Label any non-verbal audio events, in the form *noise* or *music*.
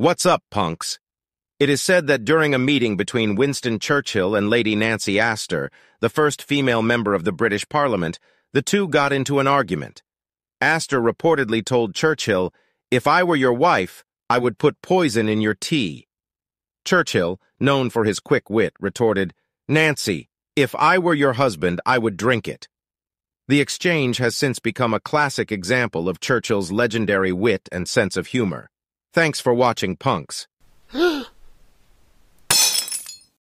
What's up, punks? It is said that during a meeting between Winston Churchill and Lady Nancy Astor, the first female member of the British Parliament, the two got into an argument. Astor reportedly told Churchill, If I were your wife, I would put poison in your tea. Churchill, known for his quick wit, retorted, Nancy, if I were your husband, I would drink it. The exchange has since become a classic example of Churchill's legendary wit and sense of humor. Thanks for watching, punks. *gasps* *gasps* *gasps*